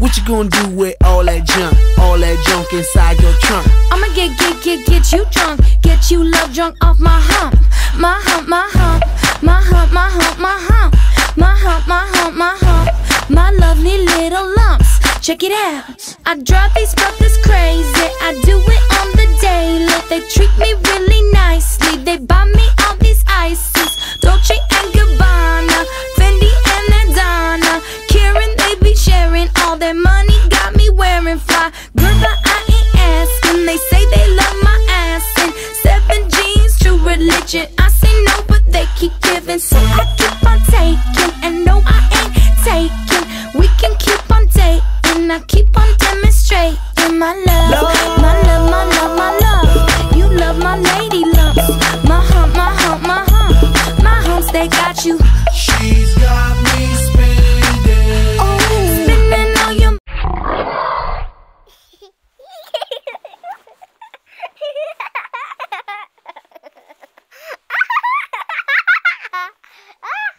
What you gonna do with all that junk? All that junk inside your trunk? I'ma get, get, get, get you drunk. Get you love drunk off my hump. My hump, my hump. My hump, my hump, my hump. My hump, my hump, my hump. My lovely little lumps. Check it out. I drive these brothers crazy. I do it on the daily. They treat me religion. I say no, but they keep giving. So I keep on taking. And no, I ain't taking. We can keep on dating. I keep on demonstrating my love. ah!